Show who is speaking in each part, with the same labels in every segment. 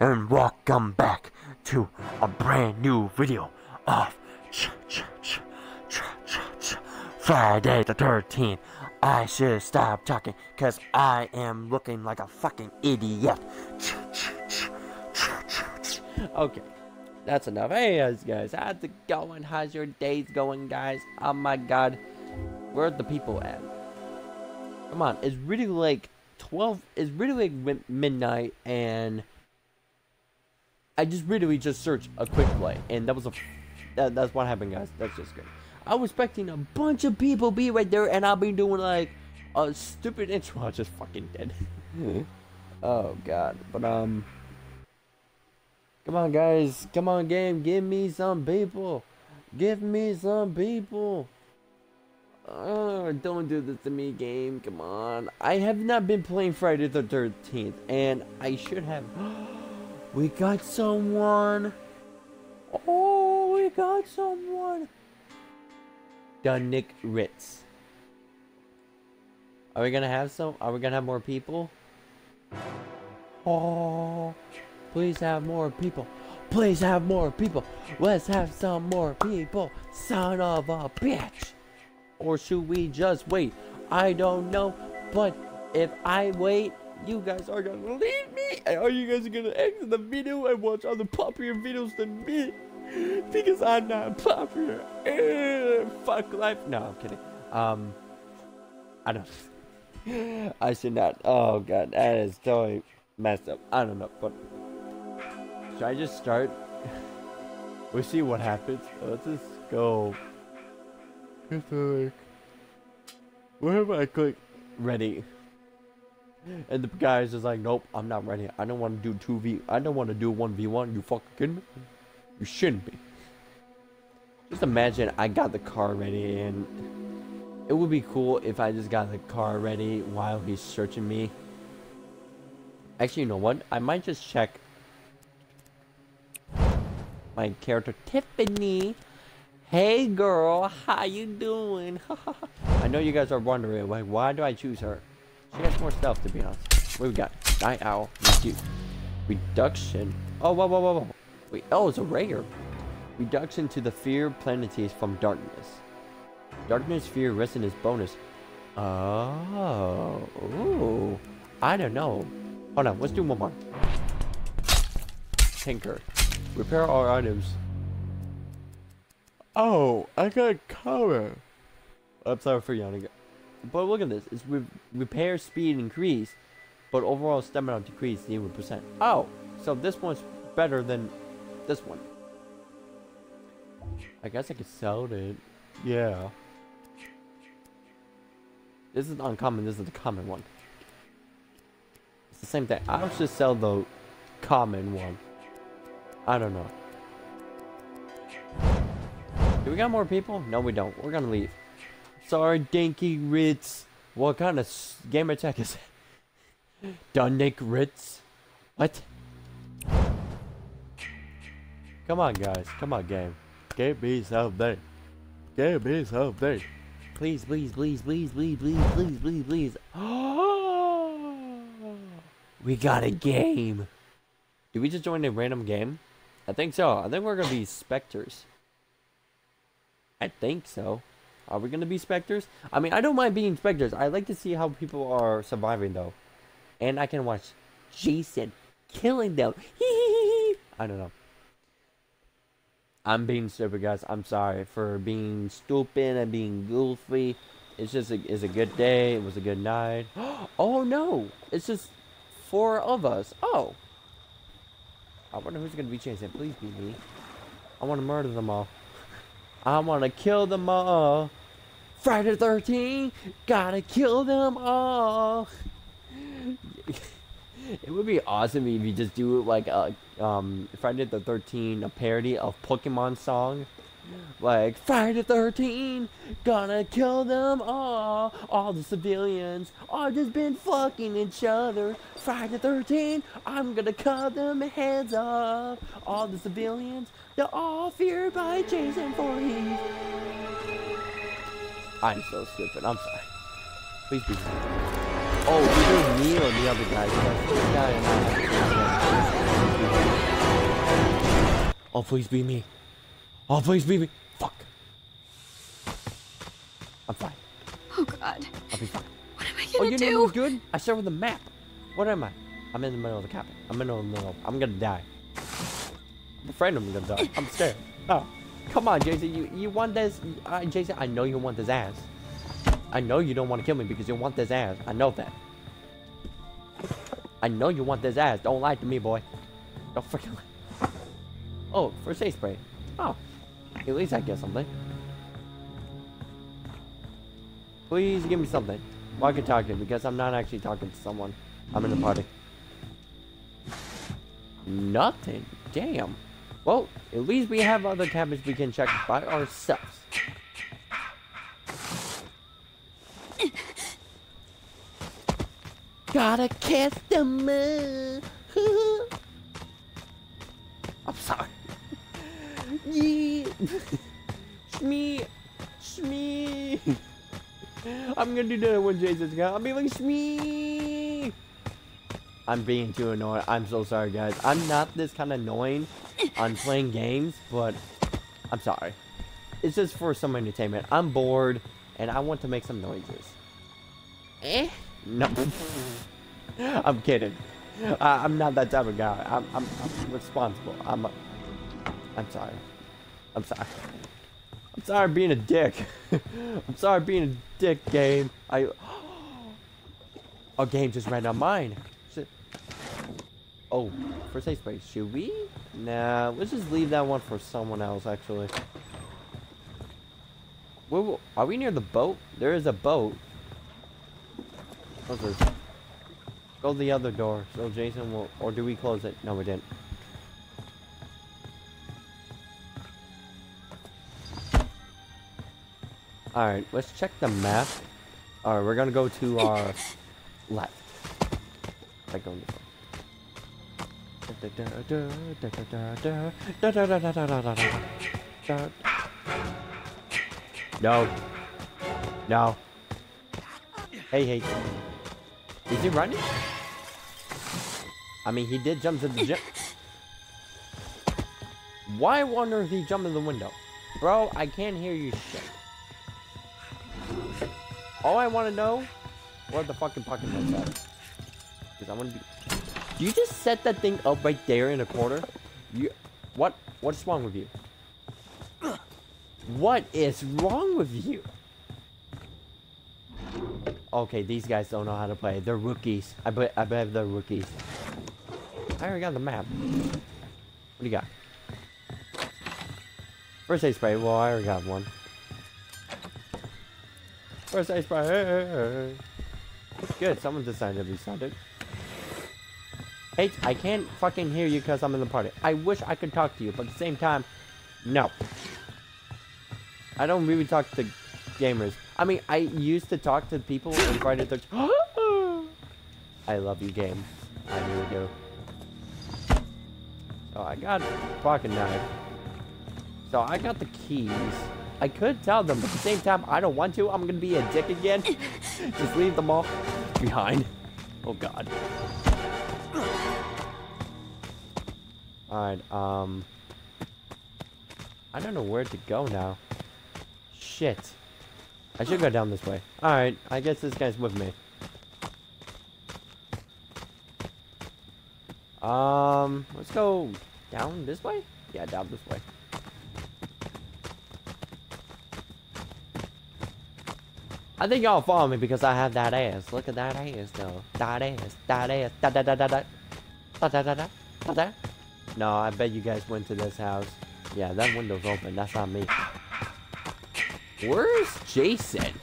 Speaker 1: and welcome back to a brand new video of Friday the 13th. I should stop talking because I am looking like a fucking idiot. Okay, that's enough. Hey, guys, how's it going? How's your days going, guys? Oh my god, where are the people at? Come on, it's really like 12 is really midnight and I just really just searched a quick play and that was a that, that's what happened guys. That's just good I was expecting a bunch of people be right there and I'll be doing like a stupid intro. I just fucking dead. Oh god. But um come on guys. Come on game. Give me some people. Give me some people Oh, don't do this to me, game. Come on. I have not been playing Friday the 13th, and I should have. we got someone. Oh, we got someone. Dunnick Ritz. Are we gonna have some? Are we gonna have more people? Oh, please have more people. Please have more people. Let's have some more people. Son of a bitch. Or should we just wait? I don't know. But if I wait, you guys are gonna leave me. And are you guys gonna exit the video and watch other popular videos than me? Because I'm not popular. Ugh, fuck life. No, I'm kidding. Um, I don't. I should not. Oh god, that is totally messed up. I don't know, but should I just start? we'll see what happens. Let's just go. It's like, wherever I click ready, and the guy's just like, nope, I'm not ready. I don't want to do 2v. I don't want to do 1v1. You fucking kidding me? You shouldn't be. Just imagine I got the car ready and it would be cool if I just got the car ready while he's searching me. Actually, you know what? I might just check my character Tiffany Hey girl, how you doing? I know you guys are wondering, like, why do I choose her? She has more stuff, to be honest. What we got? Night Owl. Reduction. Oh, whoa, whoa, whoa, whoa. Wait, oh, it's a rare. Reduction to the fear planetes from darkness. Darkness fear resonance bonus. Oh, ooh. I don't know. Hold on, let's do one more. Tinker. Repair all items Oh, I got cover. I'm sorry for yawning. But look at this. It's re repair speed increase, but overall stamina decrease 0%. Oh, so this one's better than this one. I guess I could sell it. Yeah. This is uncommon. This is the common one. It's the same thing. I'll just sell the common one. I don't know. Do we got more people? No, we don't. We're gonna leave. Sorry, Dinky Ritz. What kind of game attack is it? Dunnick Ritz? What? Come on, guys. Come on, game. Give me something. Give me something. Please, please, please, please, please, please, please, please, please. we got a game. Did we just join a random game? I think so. I think we're gonna be specters. I think so. Are we gonna be specters? I mean, I don't mind being specters. I like to see how people are surviving though, and I can watch Jason killing them. I don't know. I'm being stupid, guys. I'm sorry for being stupid and being goofy. It's just a, it's a good day. It was a good night. oh no! It's just four of us. Oh. I wonder who's gonna be chasing. Please be me. I want to murder them all. I wanna kill them all. Friday the 13th, gotta kill them all. it would be awesome if you just do like a um Friday the 13th, a parody of Pokemon song. Like Friday the 13th, gonna kill them all. All the civilians are just been fucking each other. Friday the 13th, I'm gonna cut them heads off. All the civilians they're all feared by Jason Voorhees. I'm so stupid. I'm sorry. Please be. Oh, either me or the other guy. and Oh, please be me. Oh, please be me. Fuck. I'm fine.
Speaker 2: Oh god.
Speaker 1: I'll be fine.
Speaker 2: What am I
Speaker 1: Oh,
Speaker 2: gonna do?
Speaker 1: you
Speaker 2: do?
Speaker 1: know good? I start with a map. What am I? I'm in the middle of the cabin. I'm in the middle. I'm gonna die. I'm afraid I'm gonna die. I'm scared. Oh, come on, Jason. You you want this? Uh, Jason, I know you want this ass. I know you don't want to kill me because you want this ass. I know that. I know you want this ass. Don't lie to me, boy. Don't freaking lie. Oh, first aid spray. Oh, at least I get something. Please give me something. Walkie talkie because I'm not actually talking to someone. I'm in the party. Nothing. Damn. Well, at least we have other cabins we can check by ourselves. Gotta kiss the moon. I'm sorry. Yeah. Shmee. Shmee. I'm gonna do that when Jason's gone. I'll be like, Shmee. I'm being too annoying. I'm so sorry, guys. I'm not this kind of annoying on playing games, but I'm sorry. It's just for some entertainment. I'm bored, and I want to make some noises. Eh? No. I'm kidding. I, I'm not that type of guy. I'm, I'm, I'm responsible. I'm, I'm sorry. I'm sorry. I'm sorry being a dick. I'm sorry being a dick, game. I. A game just ran out of mine. Shit. Oh, first aid spray. Should we? Nah, let's just leave that one for someone else, actually. Where, are we near the boat? There is a boat. What's this? Go the other door, so Jason will. Or do we close it? No, we didn't. Alright, let's check the map. Alright, we're gonna go to our left. Like going this. No. No. Hey, hey. Is he running? I mean, he did jump to the jump. Why wonder if he jumped in the window? Bro, I can't hear you shit. All I want to know, where the fucking pocket at? Because I want to be... Do you just set that thing up right there in the corner? You... What? What's wrong with you? What is wrong with you? Okay, these guys don't know how to play. They're rookies. I bet I bet they're rookies. I already got the map. What do you got? First aid spray. Well, I already got one. First aid spray. Good. Someone decided to be sounded. Hey, I can't fucking hear you because I'm in the party. I wish I could talk to you, but at the same time, no. I don't really talk to gamers. I mean, I used to talk to people in Friday the 13th. I love you, game. I really do. So I got pocket knife. So I got the keys. I could tell them, but at the same time, I don't want to. I'm gonna be a dick again. Just leave them all behind. Oh God. Alright, um... I don't know where to go now. Shit. I should go down this way. Alright, I guess this guy's with me. Um, let's go down this way? Yeah, down this way. I think y'all follow me because I have that ass. Look at that ass though. That ass, that ass, da da da da da. Da da da da da da. No, I bet you guys went to this house. Yeah, that window's open. That's not me. Where's Jason?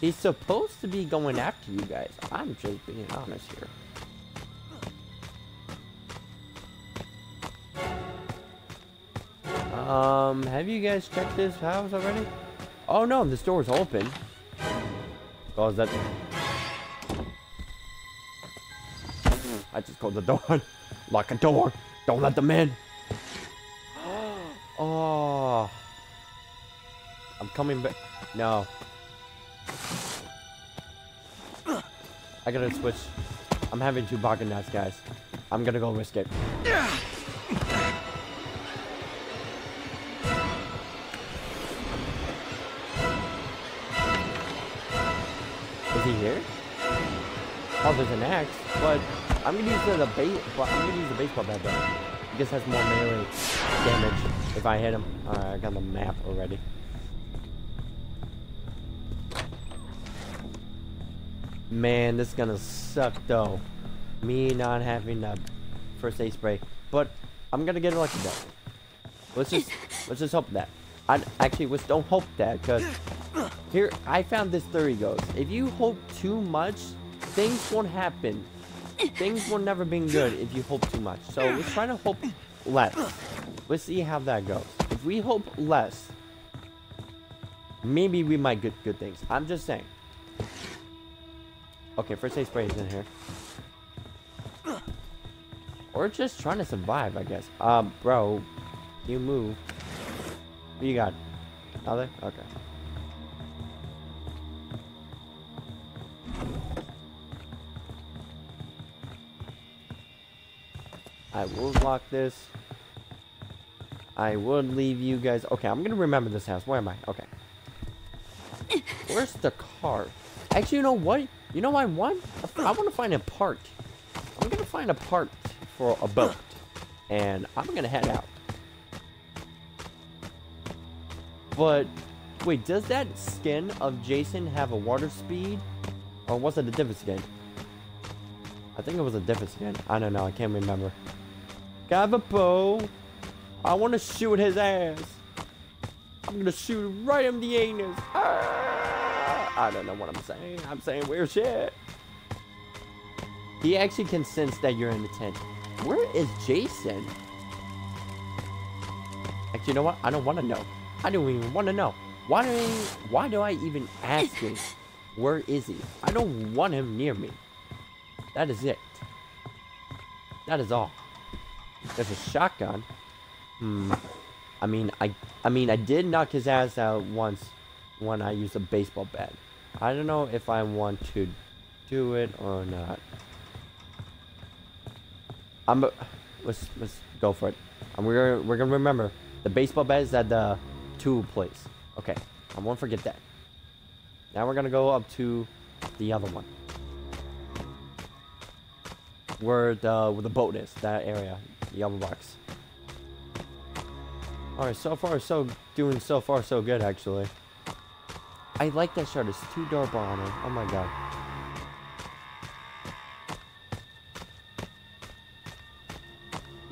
Speaker 1: He's supposed to be going after you guys. I'm just being honest here. Um, have you guys checked this house already? Oh no, this door's open. Oh, is that... I just closed the door. Lock a door. Don't let them in. oh. I'm coming back. No. I gotta switch. I'm having two pocket knives, guys. I'm gonna go risk it. Is he here? Oh, there's an axe, but I'm gonna use the base. But I'm gonna use the baseball bat though. I guess has more melee damage if I hit him. Alright, I got the map already. Man, this is gonna suck though. Me not having a first aid spray, but I'm gonna get lucky though. Let's just let's just hope that. I actually let's don't hope that because here I found this theory goes. If you hope too much, things won't happen. Things will never be good if you hope too much. So let's try to hope less. Let's see how that goes. If we hope less, maybe we might get good things. I'm just saying. Okay, first aid spray is in here. Or just trying to survive, I guess. Um, bro, you move. What you got? Other? Okay. I will lock this. I would leave you guys. Okay, I'm gonna remember this house. Where am I? Okay. Where's the car? Actually, you know what? You know what I want? I want to find a part. I'm gonna find a part for a boat, and I'm gonna head out. But wait, does that skin of Jason have a water speed, or was it a different skin? I think it was a different skin. I don't know. I can't remember. Got a bow. I want to shoot his ass. I'm gonna shoot right in the anus. Ah! I don't know what I'm saying. I'm saying weird shit. He actually can sense that you're in the tent. Where is Jason? Actually, you know what? I don't want to know. I don't even want to know. Why do I, why do I even ask him? Where is he? I don't want him near me. That is it. That is all. There's a shotgun. Hmm. I mean, I I mean, I did knock his ass out once when I used a baseball bat. I don't know if I want to do it or not. I'm let's let's go for it. And we're we're gonna remember the baseball bat is at the two place. Okay, I won't forget that. Now we're gonna go up to the other one. Where the where the boat is, that area, yellow box. Alright, so far so doing so far so good actually. I like that shirt, it's too dark on it. Oh my god.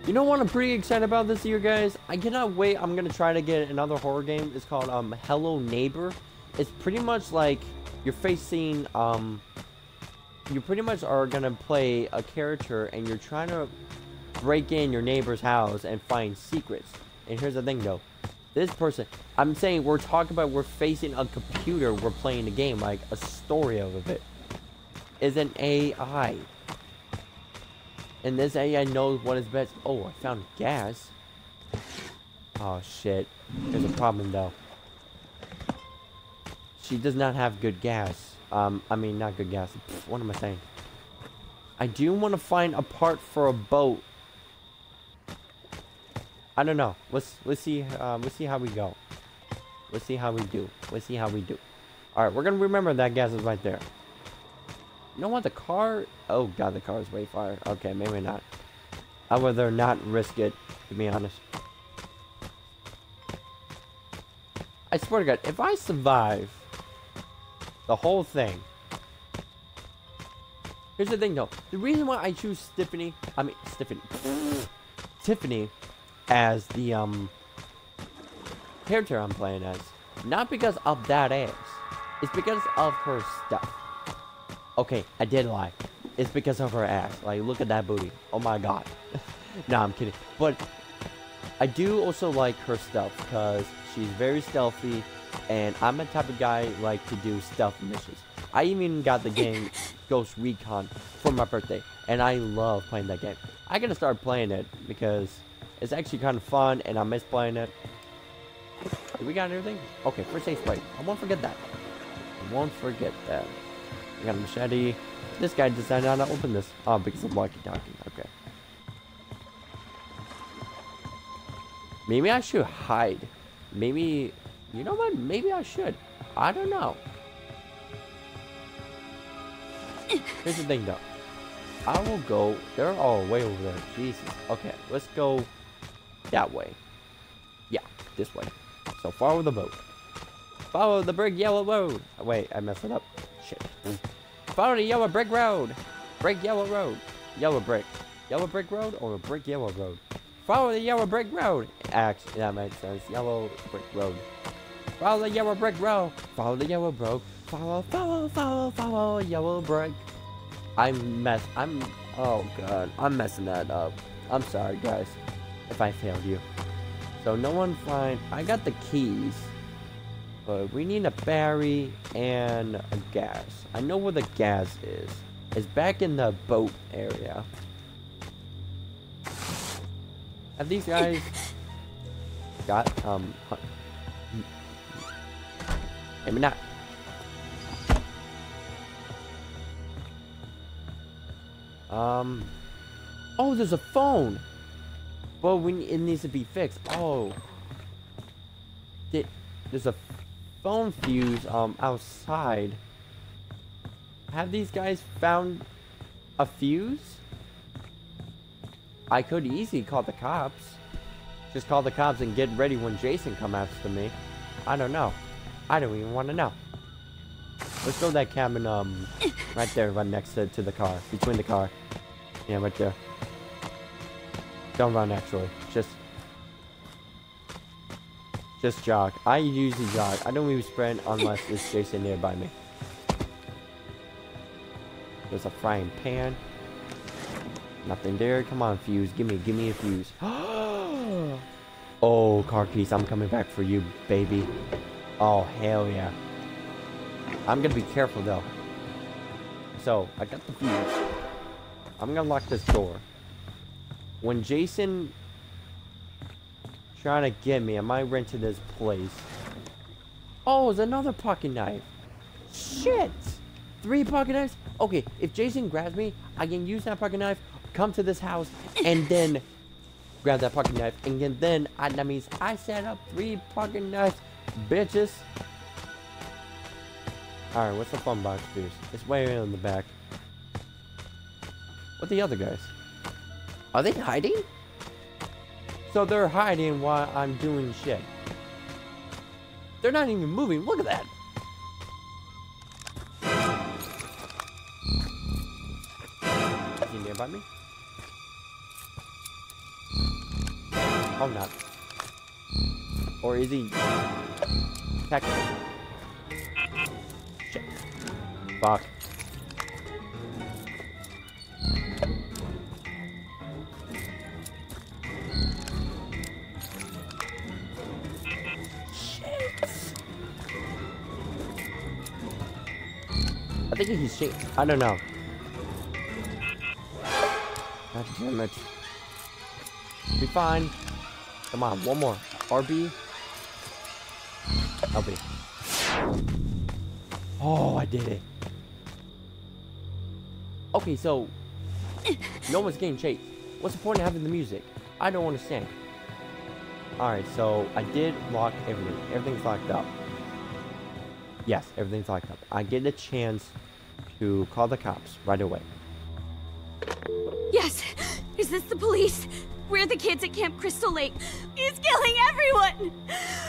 Speaker 1: You know what I'm pretty excited about this year, guys? I cannot wait. I'm gonna try to get another horror game. It's called um Hello Neighbor. It's pretty much like you're facing um you pretty much are gonna play a character and you're trying to break in your neighbor's house and find secrets. And here's the thing though. This person I'm saying we're talking about we're facing a computer, we're playing a game, like a story of it. Is an AI. And this AI knows what is best. Oh, I found gas. Oh shit. There's a problem though. She does not have good gas. Um, I mean not good gas. Pfft, what am I saying? I do want to find a part for a boat. I don't know. Let's let's see um, let's see how we go. Let's see how we do. Let's see how we do. All right, we're gonna remember that gas is right there. You know what? The car... Oh, God, the car is way far. Okay, maybe not. I would rather not risk it, to be honest. I swear to God, if I survive the whole thing... Here's the thing, though. The reason why I choose Tiffany... I mean, Tiffany... Tiffany as the, um... Character I'm playing as. Not because of that ass. It's because of her stuff. Okay, I did lie. It's because of her ass. Like, look at that booty. Oh my god. nah, I'm kidding. But I do also like her stuff because she's very stealthy, and I'm the type of guy like to do stealth missions. I even got the game Ghost Recon for my birthday, and I love playing that game. I gotta start playing it because it's actually kind of fun, and I miss playing it. We got everything? Okay, first aid spray. I won't forget that. I won't forget that. I got a machete. This guy decided not to open this. Oh, because of walkie-talkie. Okay. Maybe I should hide. Maybe, you know what? Maybe I should. I don't know. Here's the thing though. I will go, they're all way over there. Jesus. Okay, let's go that way. Yeah, this way. So follow the boat. Follow the brick yellow road. Wait, I messed it up. Shit. Follow the yellow brick road. Brick yellow road. Yellow brick. Yellow brick road or brick yellow road? Follow the yellow brick road. Actually, that makes sense. Yellow brick road. Follow the yellow brick road. Follow the yellow brick. Follow, follow, follow, follow yellow brick. I'm mess. I'm. Oh god, I'm messing that up. I'm sorry, guys, if I failed you. So no one find. I got the keys, but we need a battery and a gas. I know where the gas is. It's back in the boat area. Have these guys got um? Maybe not. Um. Oh, there's a phone. Well, we, it needs to be fixed. Oh. Did, there's a phone fuse um outside. Have these guys found a fuse? I could easily call the cops. Just call the cops and get ready when Jason comes after me. I don't know. I don't even want to know. Let's go to that cabin, um, right there, right next to, to the car. Between the car. Yeah, right there. Don't run, actually. Just... Just jog. I usually jog. I don't even sprint unless it's Jason nearby me. There's a frying pan. Nothing there. Come on, fuse. Give me, give me a fuse. oh, car keys. I'm coming back for you, baby. Oh, hell yeah. I'm gonna be careful though. So, I got the fuse. I'm gonna lock this door. When Jason trying to get me, I might rent to this place. Oh, it's another pocket knife. Shit! Three pocket knives? Okay, if Jason grabs me, I can use that pocket knife, come to this house, and then grab that pocket knife, and then I, that means I set up three pocket knives, bitches. Alright, what's the fun box fuse? It's way in the back. What the other guys? Are they hiding? So they're hiding while I'm doing shit. They're not even moving. Look at that. Is he nearby me? Oh, not. Or is he... Technically. Shit. Fuck. Think he's shake. I don't know. God damn it. Be fine. Come on, one more. RB. LB. Oh, I did it. Okay, so no one's getting chased. What's the point of having the music? I don't understand. Alright, so I did lock everything. Everything's locked up. Yes, everything's locked up. I get a chance to call the cops right away.
Speaker 2: Yes! Is this the police? We're the kids at Camp Crystal Lake. He's killing everyone!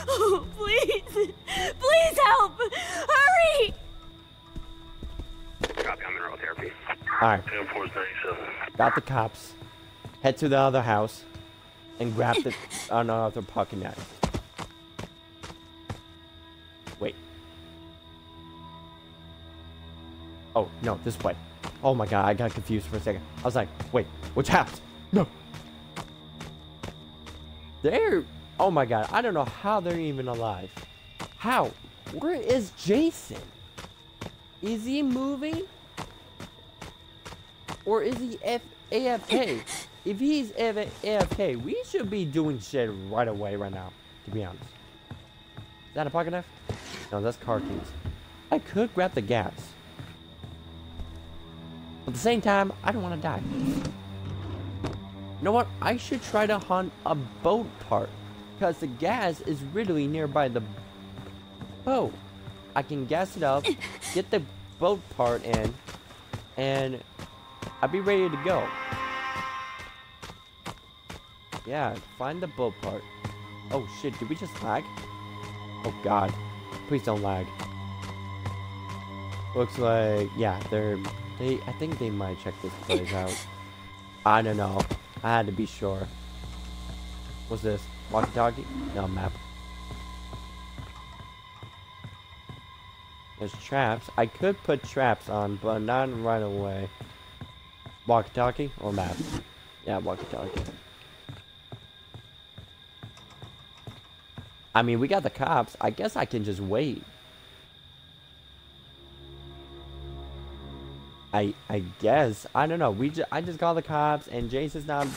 Speaker 2: Oh, please! Please help! Hurry!
Speaker 3: Copy, I'm in road therapy.
Speaker 1: Alright,
Speaker 3: Tail Force 97.
Speaker 1: got the cops. Head to the other house and grab the another pocket knife. Oh, no, this way. Oh my god, I got confused for a second. I was like, wait, which house? No. They're, oh my god, I don't know how they're even alive. How? Where is Jason? Is he moving? Or is he F AFK? if he's F AFK, we should be doing shit right away right now, to be honest. Is that a pocket knife? No, that's car keys. I could grab the gas. At the same time, I don't want to die. You know what? I should try to hunt a boat part. Because the gas is really nearby the boat. I can gas it up, get the boat part in, and I'll be ready to go. Yeah, find the boat part. Oh shit, did we just lag? Oh god. Please don't lag. Looks like, yeah, they're, they, I think they might check this place out. I don't know. I had to be sure. What's this? Walkie-talkie? No, map. There's traps. I could put traps on, but not right away. Walkie-talkie or map? Yeah, walkie-talkie. I mean, we got the cops. I guess I can just wait. I I guess. I don't know. We ju I just called the cops and Jason's not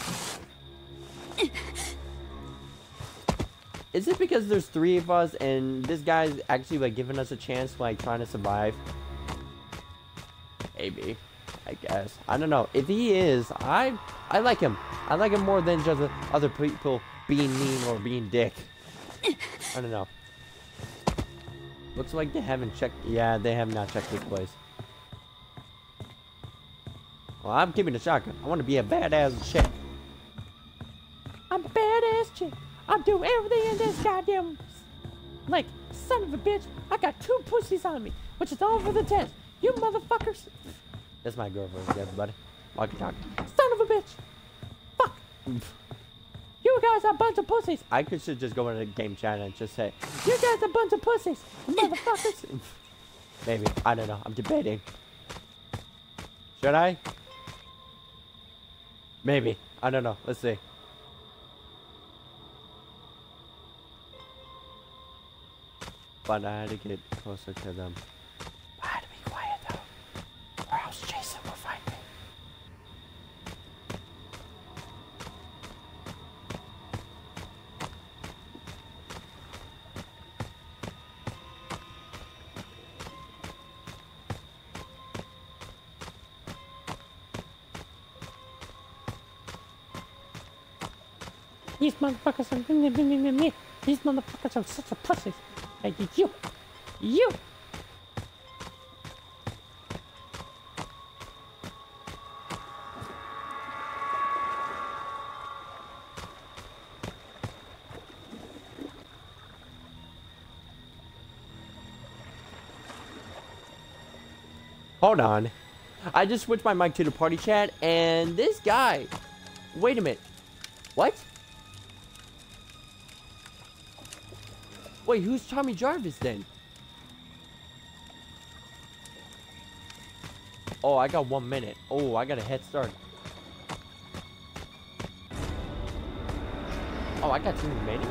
Speaker 1: Is it because there's three of us and this guy's actually like giving us a chance like trying to survive? Maybe. I guess. I don't know. If he is, I I like him. I like him more than just other people being mean or being dick. I don't know. Looks like they haven't checked. Yeah, they have not checked this place. Well, I'm keeping the shotgun. I want to be a badass chick. I'm a badass chick. I'm doing everything in this goddamn. Like, son of a bitch, I got two pussies on me, which is all for the test. You motherfuckers. That's my girlfriend, everybody. Walkie talkie. Son of a bitch. Fuck. You guys are a bunch of pussies. I could should just go into the game chat and just say, You guys are a bunch of pussies. Motherfuckers. Maybe. I don't know. I'm debating. Should I? Maybe. I don't know. Let's see. But I had to get closer to them.
Speaker 4: Motherfuckers are me, me, me, me. These motherfuckers are such a pussies. Like you, you.
Speaker 1: Hold on. I just switched my mic to the party chat, and this guy. Wait a minute. What? Wait, who's Tommy Jarvis then? Oh, I got one minute. Oh, I got a head start. Oh, I got two minutes?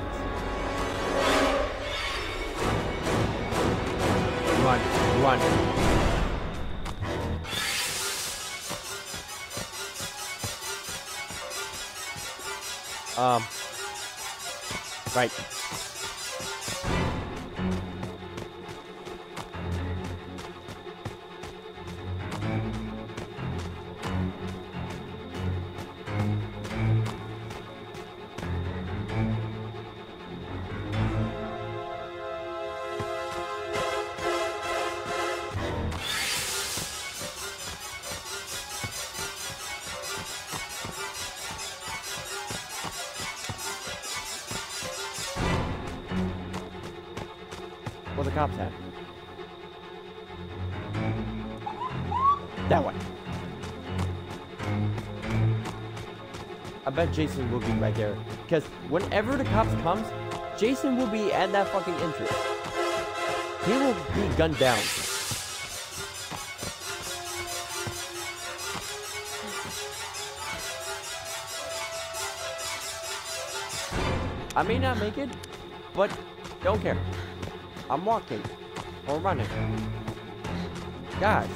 Speaker 1: Run, run. Um. Right. Jason will be right there. Because whenever the cops comes, Jason will be at that fucking entrance. He will be gunned down. I may not make it, but don't care. I'm walking or running. Gosh.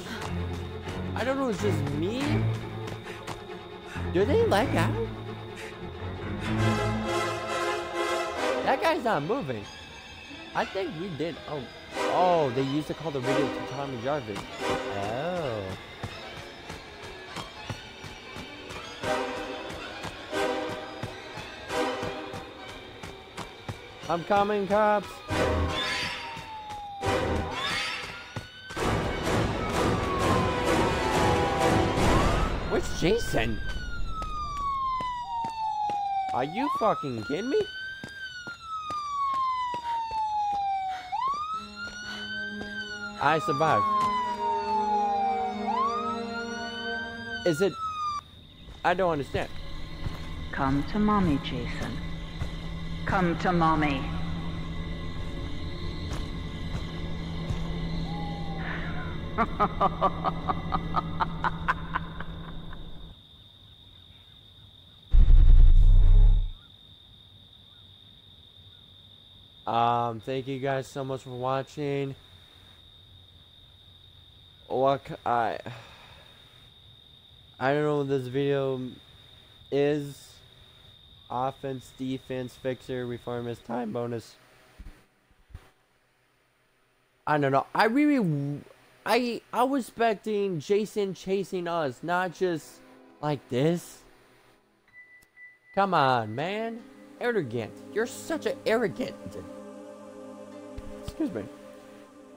Speaker 1: I don't know, is this me? Do they lag out? That guy's not moving. I think we did. Oh, oh, they used to call the video to Tommy Jarvis. Oh. I'm coming, cops. Where's Jason? Are you fucking kidding me? I survived. Is it... I don't understand.
Speaker 5: Come to mommy, Jason. Come to mommy.
Speaker 1: Um, thank you guys so much for watching. What I I don't know what this video is. Offense, defense, fixer, reformist, time bonus. I don't know. I really, I I was expecting Jason chasing us, not just like this. Come on, man. Arrogant. You're such an arrogant. Excuse me.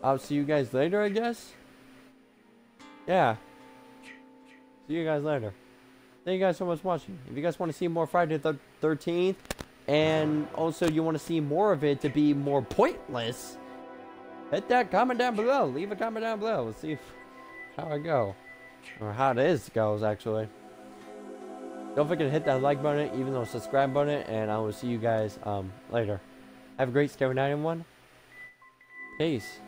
Speaker 1: I'll see you guys later, I guess. Yeah. See you guys later. Thank you guys so much for watching. If you guys want to see more Friday the 13th, and also you want to see more of it to be more pointless, hit that comment down below. Leave a comment down below. Let's see if, how I go. Or how it is goes, actually. Don't forget to hit that like button, even though subscribe button, and I will see you guys um, later. Have a great scary night, everyone. Peace.